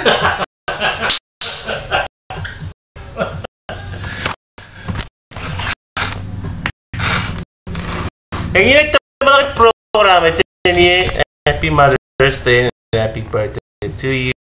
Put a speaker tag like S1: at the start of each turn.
S1: And you know Eğitim program etkinliği Happy Mother's Day and Happy Birthday to you.